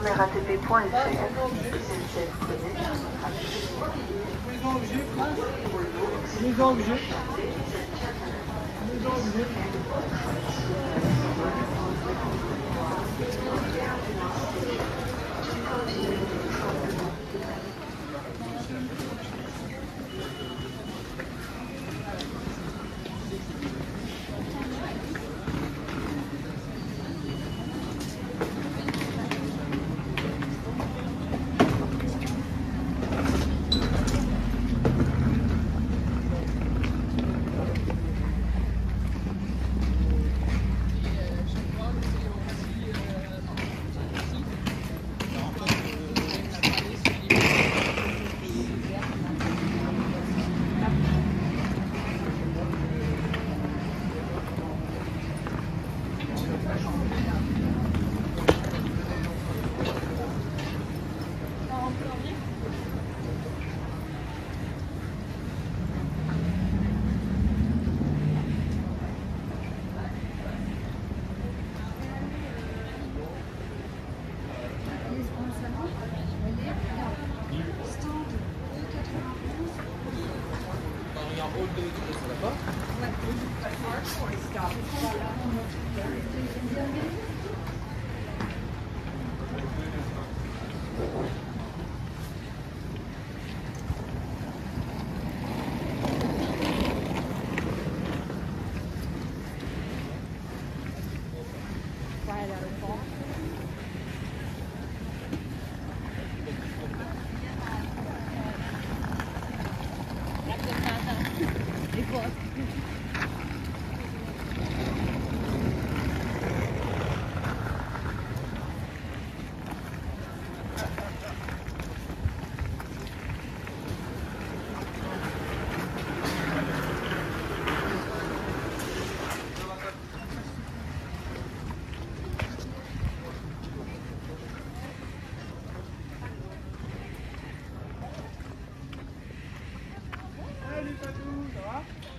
maximum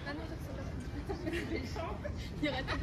Ah non, c'est méchant. Il y aurait tout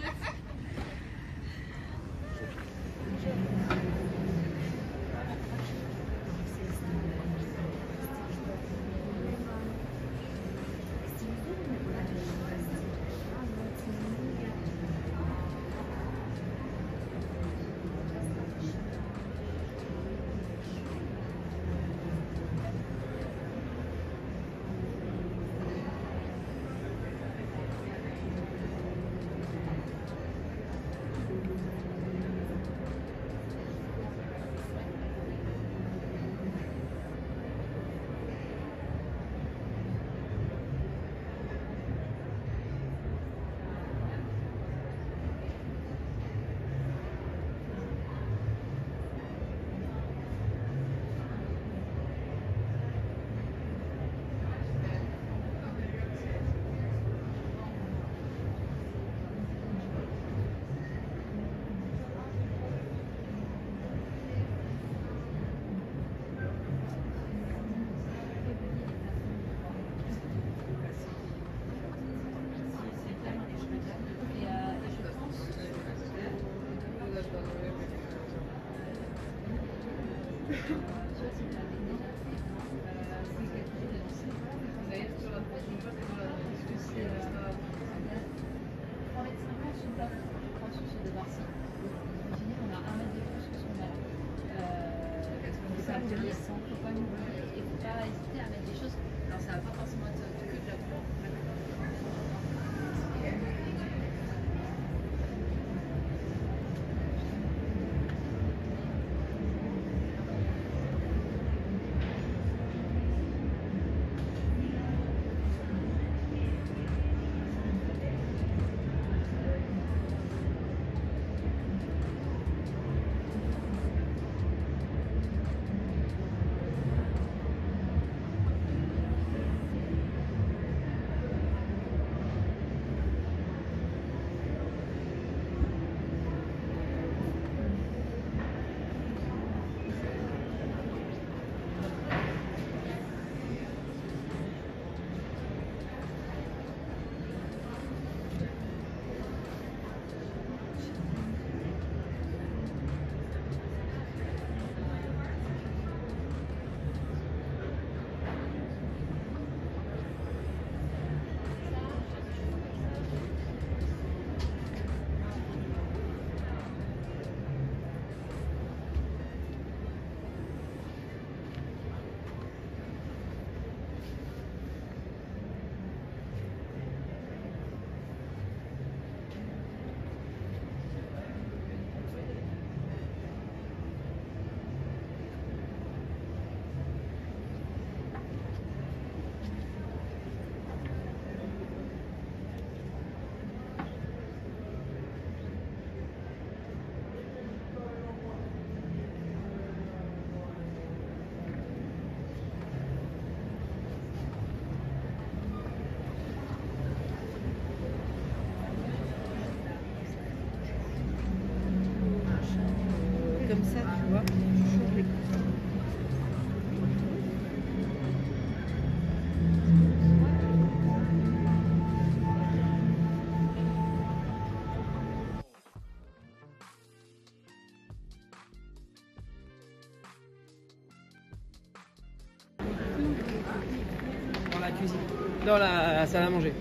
Dans la, salle à manger.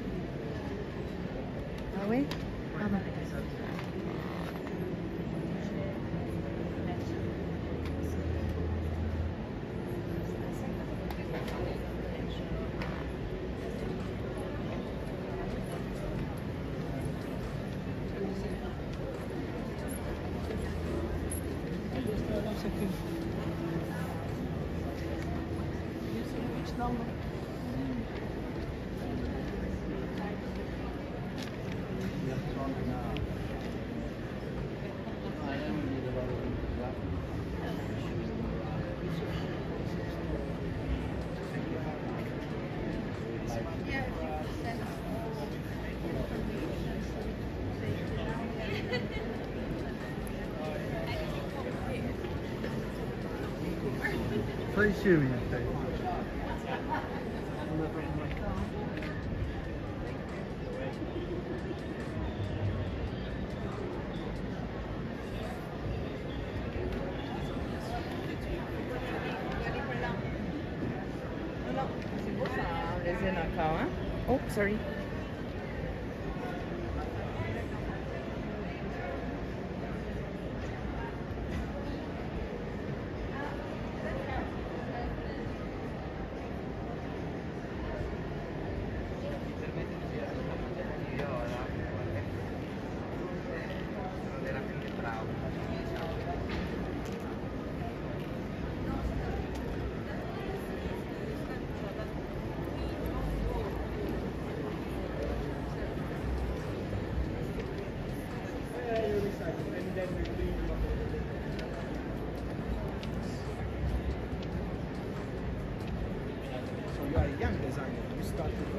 Ah oui Pardon. 最 start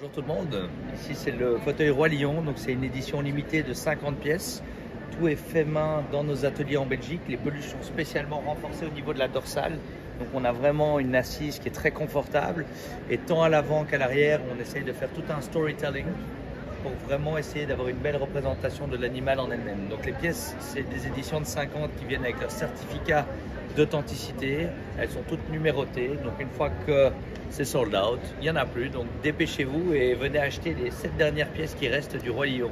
Bonjour tout le monde, ici c'est le fauteuil Roi Lion, donc c'est une édition limitée de 50 pièces. Tout est fait main dans nos ateliers en Belgique, les peluches sont spécialement renforcées au niveau de la dorsale, donc on a vraiment une assise qui est très confortable. Et tant à l'avant qu'à l'arrière on essaye de faire tout un storytelling pour vraiment essayer d'avoir une belle représentation de l'animal en elle-même. Donc les pièces, c'est des éditions de 50 qui viennent avec leur certificat d'authenticité. Elles sont toutes numérotées. Donc une fois que c'est sold out, il n'y en a plus. Donc dépêchez-vous et venez acheter les 7 dernières pièces qui restent du Roi Lion.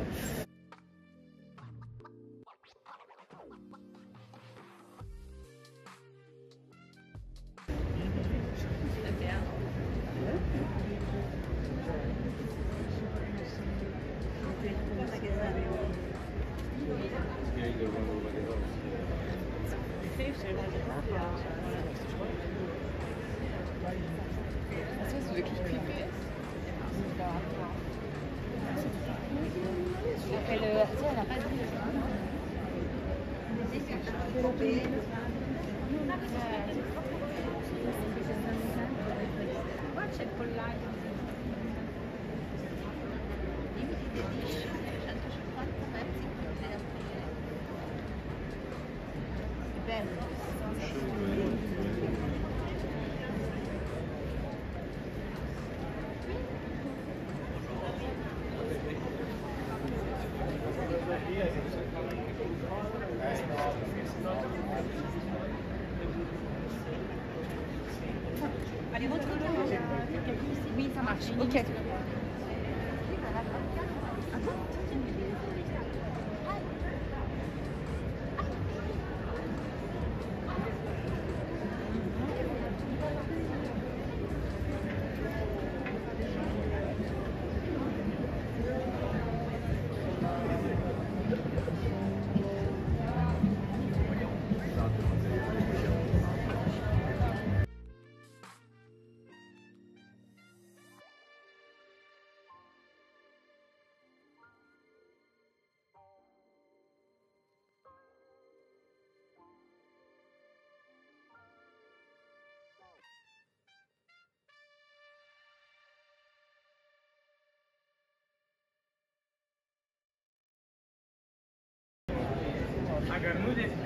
Non,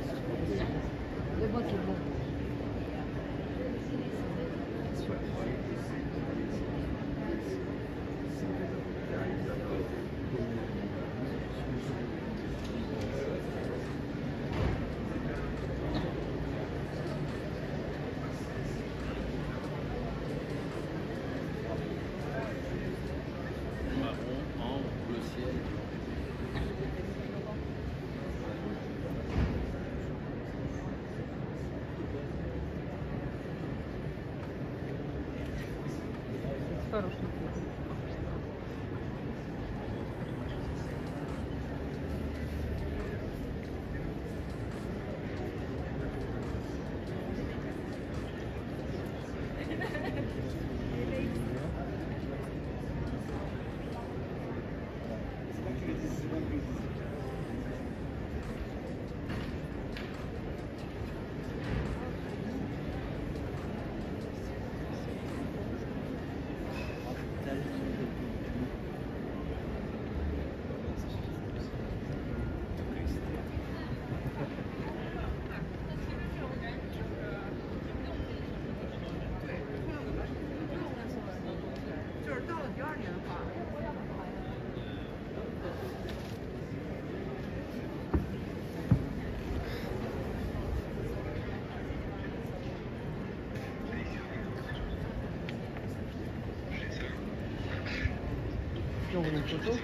une photo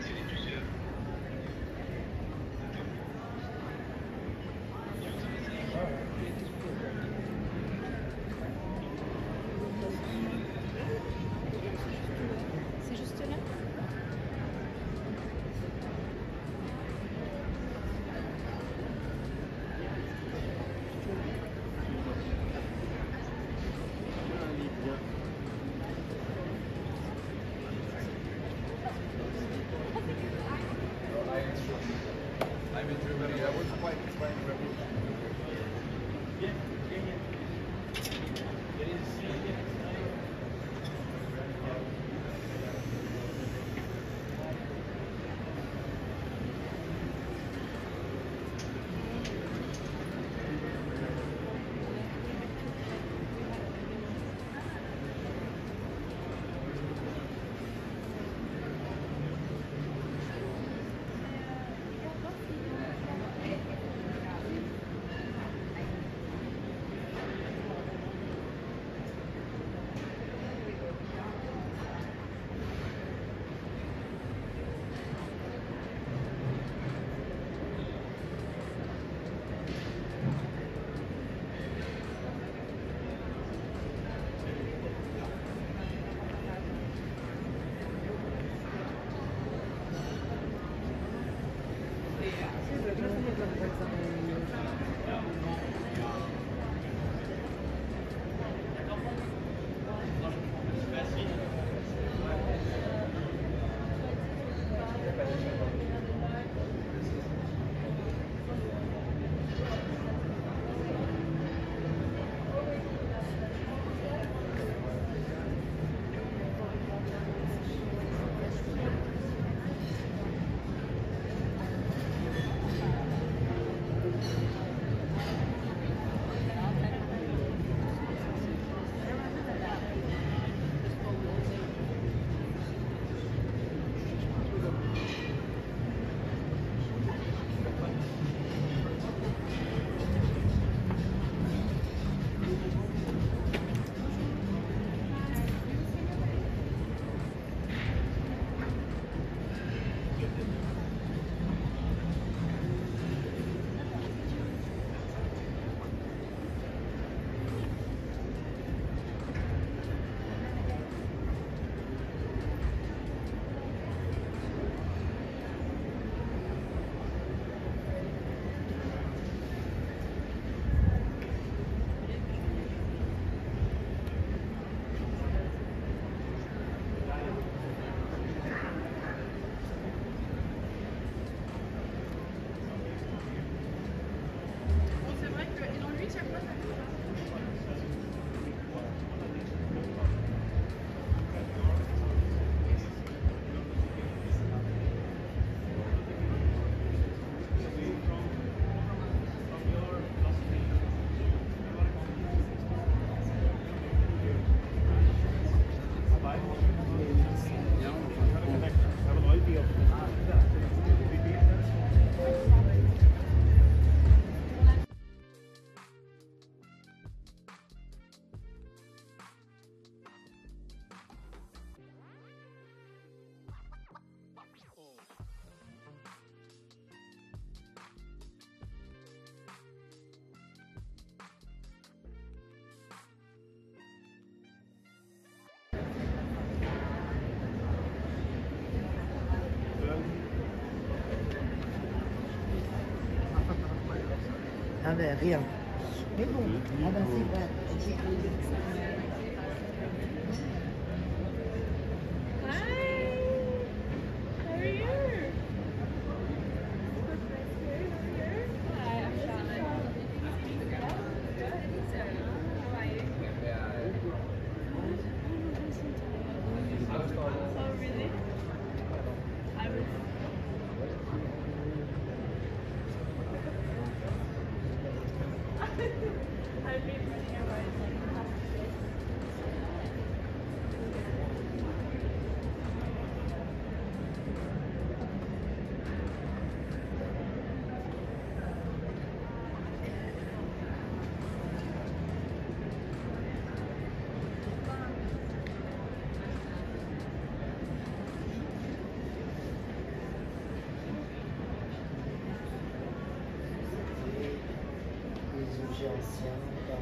Rien. Mais bon, ah ben c'est.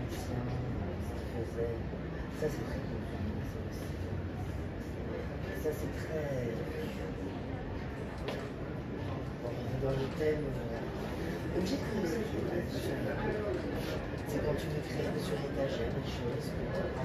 qui. Ça, c'est très connu, ça c'est très. Dans le thème. L'objet c'est quand tu veux créer sur étagère des choses que tu as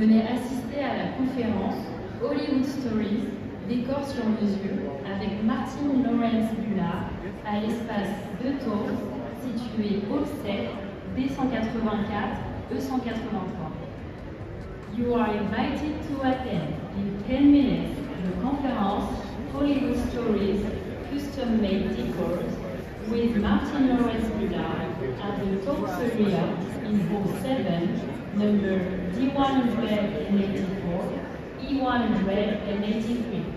venait assis E1 is red and E1 is red and green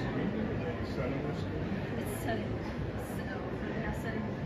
It's sunny. It's sunny. So, not sunny.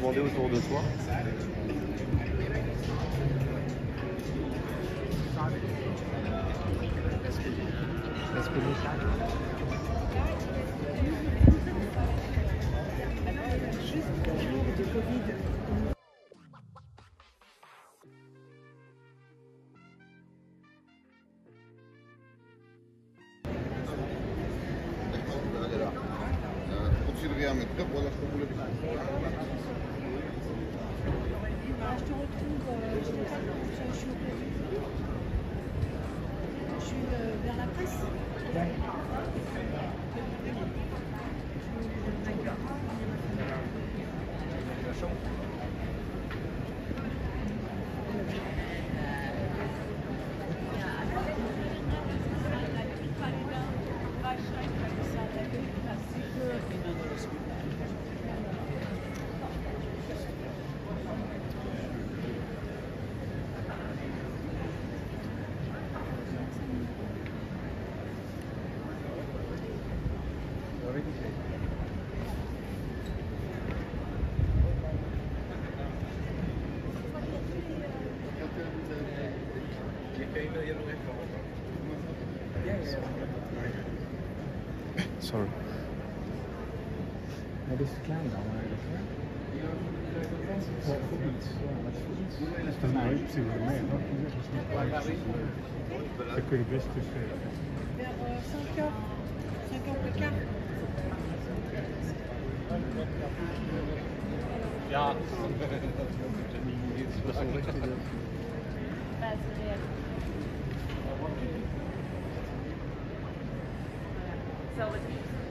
demander autour de toi. Sta noi sicuramente, no? E quindi questo è Vers 5h, 5h Ja, dat is een richtige. Zo.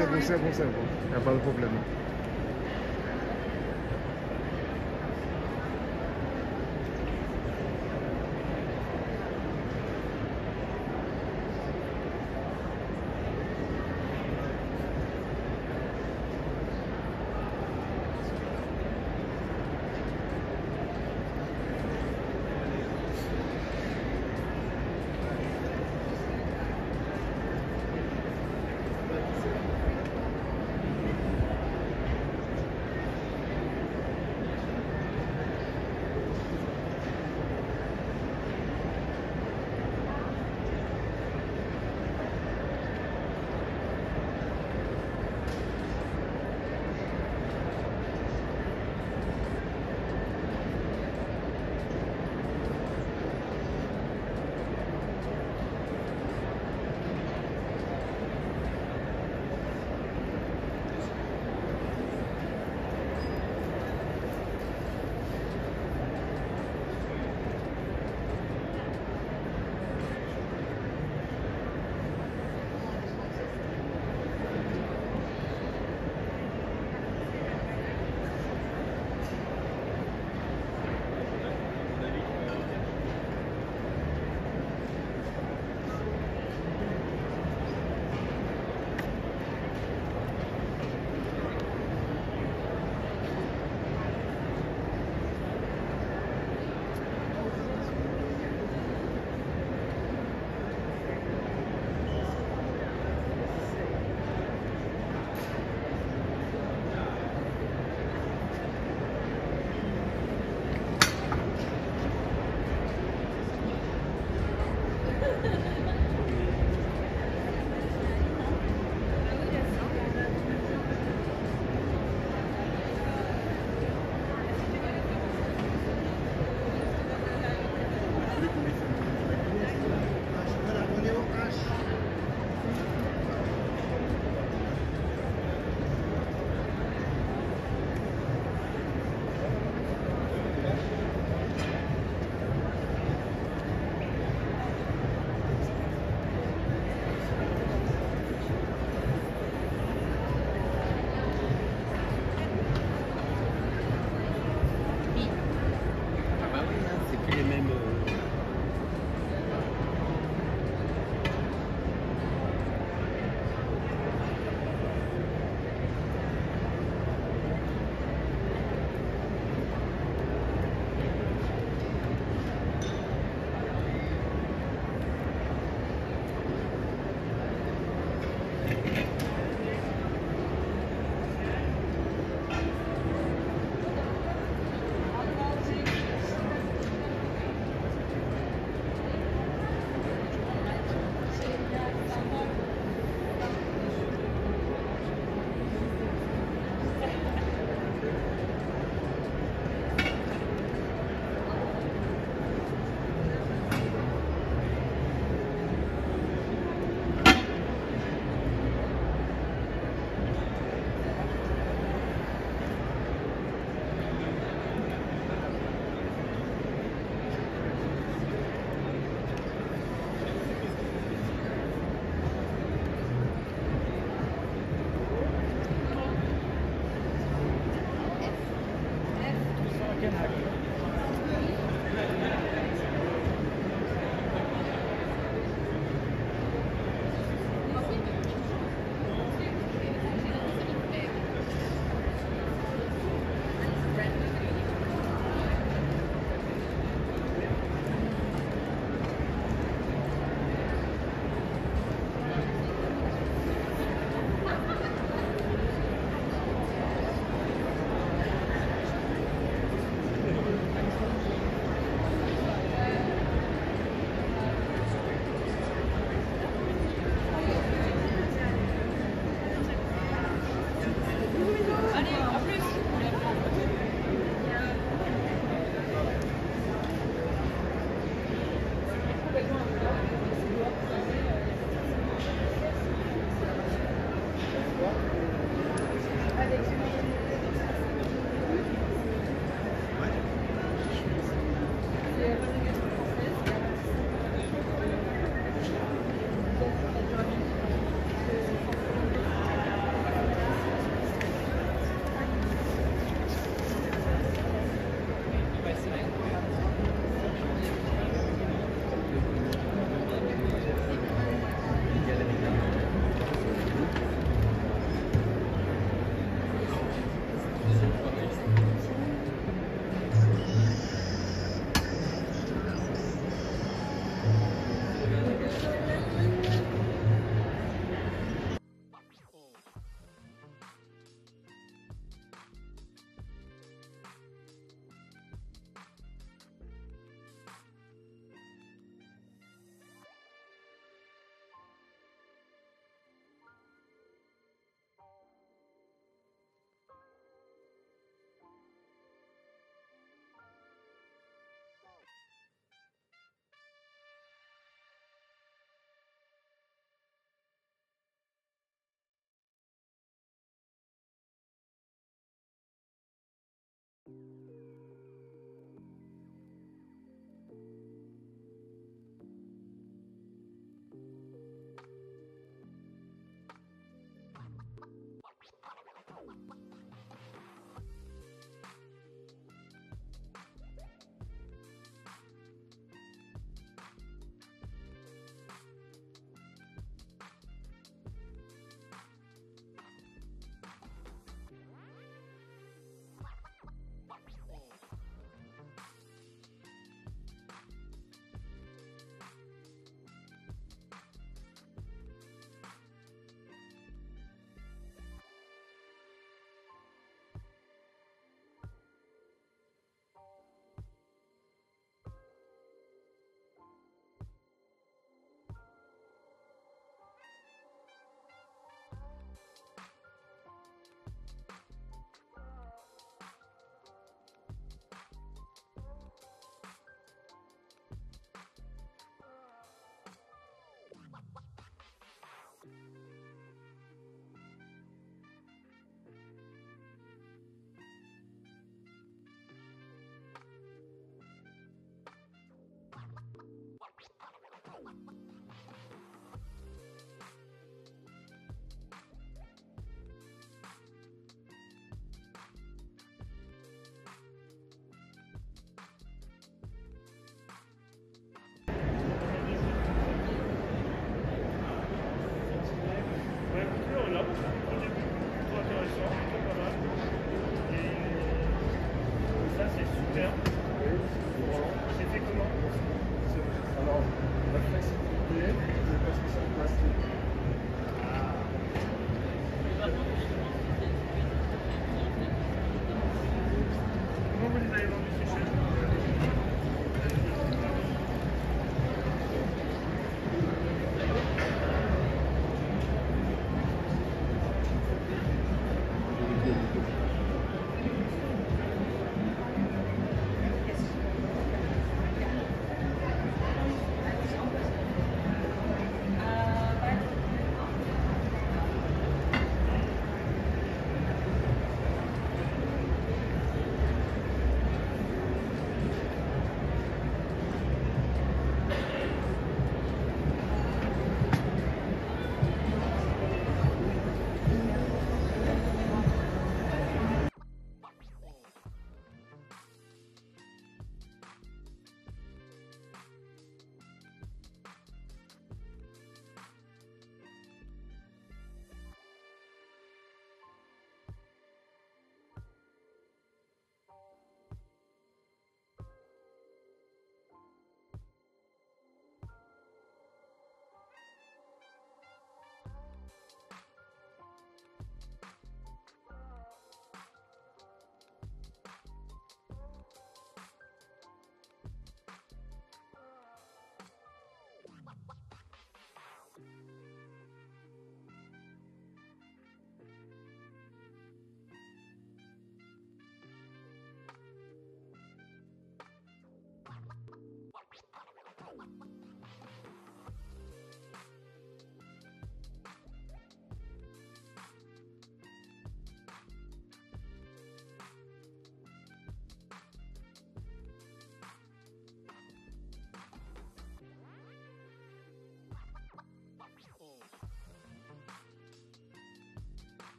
So bon, c'est bon, c'est bon, problème.